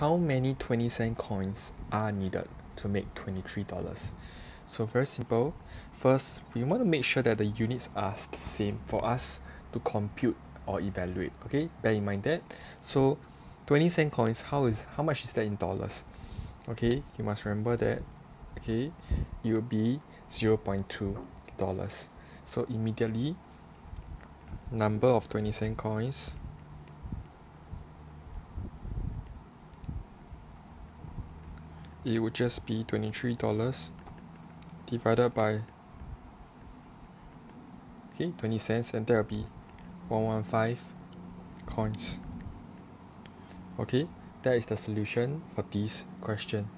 how many 20 cent coins are needed to make $23 so very simple. First we want to make sure that the units are the same for us to compute or evaluate okay? Bear in mind that. So 20 cent coins how is how much is that in dollars? Okay you must remember that okay it will be 0.2 dollars. So immediately number of 20 cent coins it would just be $23 divided by okay 20 cents and that will be 115 coins. Okay that is the solution for this question